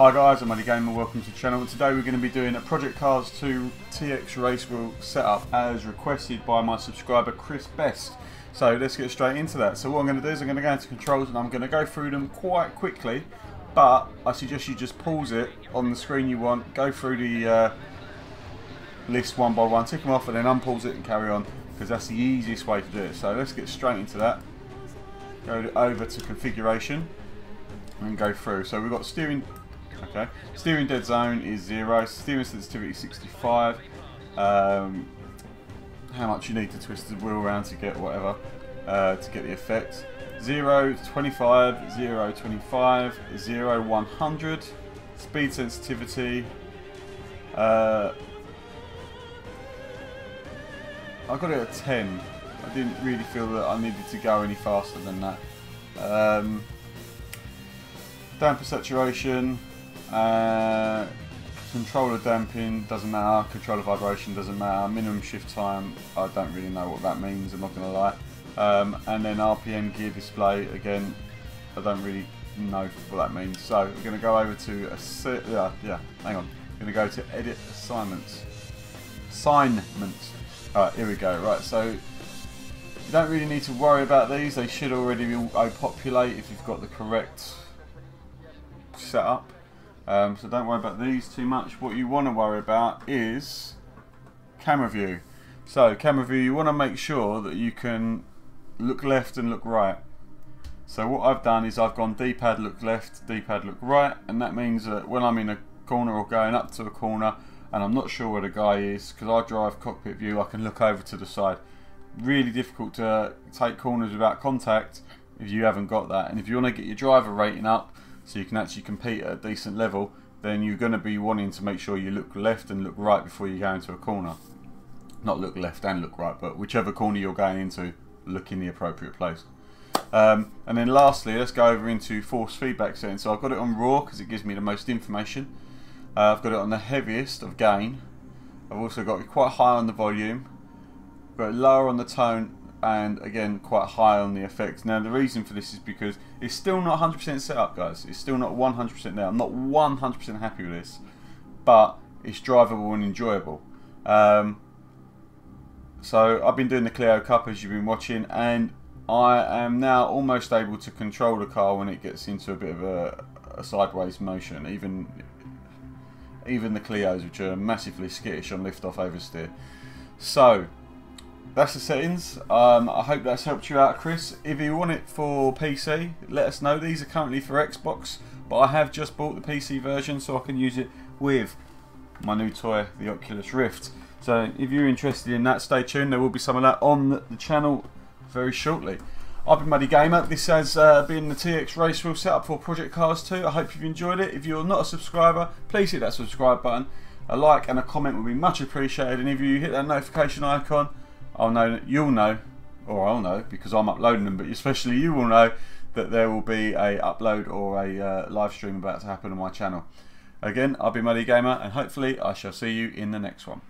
Hi guys, I'm Muddy Gamer, welcome to the channel. Today we're going to be doing a Project Cars 2 TX race wheel setup as requested by my subscriber Chris Best. So let's get straight into that. So what I'm going to do is I'm going to go into controls and I'm going to go through them quite quickly. But I suggest you just pause it on the screen you want, go through the uh, list one by one, tick them off and then unpause it and carry on because that's the easiest way to do it. So let's get straight into that. Go over to configuration and go through. So we've got steering Okay. Steering dead zone is zero. Steering sensitivity 65. Um, how much you need to twist the wheel around to get whatever, uh, to get the effect. 0, 25, 0, 25, 0, 100. Speed sensitivity. Uh, I got it at 10. I didn't really feel that I needed to go any faster than that. Um, damper saturation, uh, controller damping doesn't matter, controller vibration doesn't matter, minimum shift time, I don't really know what that means, I'm not going to lie. Um, and then RPM gear display, again, I don't really know what that means. So we're going to go over to, a, yeah, yeah, hang on, we're going to go to edit assignments. Assignments. Alright, here we go, right, so you don't really need to worry about these, they should already be auto-populate if you've got the correct setup. Um, so don't worry about these too much. What you want to worry about is camera view. So camera view, you want to make sure that you can look left and look right. So what I've done is I've gone D-pad look left, D-pad look right, and that means that when I'm in a corner or going up to a corner and I'm not sure where the guy is, because I drive cockpit view, I can look over to the side. Really difficult to take corners without contact if you haven't got that. And if you want to get your driver rating up, so you can actually compete at a decent level, then you're going to be wanting to make sure you look left and look right before you go into a corner. Not look left and look right, but whichever corner you're going into, look in the appropriate place. Um, and then lastly, let's go over into force feedback settings. So I've got it on raw because it gives me the most information. Uh, I've got it on the heaviest of gain. I've also got it quite high on the volume. Got it lower on the tone and again quite high on the effects. Now the reason for this is because it's still not 100% set up guys, it's still not 100% there, I'm not 100% happy with this, but it's drivable and enjoyable. Um, so I've been doing the Clio Cup as you've been watching and I am now almost able to control the car when it gets into a bit of a, a sideways motion, even even the Clios which are massively skittish on lift off oversteer. So that's the settings. Um, I hope that's helped you out, Chris. If you want it for PC, let us know. These are currently for Xbox, but I have just bought the PC version so I can use it with my new toy, the Oculus Rift. So if you're interested in that, stay tuned. There will be some of that on the channel very shortly. I've been Muddy Gamer. This has uh, been the TX Race Wheel setup for Project Cars 2. I hope you've enjoyed it. If you're not a subscriber, please hit that subscribe button. A like and a comment would be much appreciated. And if you hit that notification icon, I'll know, you'll know, or I'll know because I'm uploading them, but especially you will know that there will be a upload or a uh, live stream about to happen on my channel. Again, I've been Muddy Gamer, and hopefully I shall see you in the next one.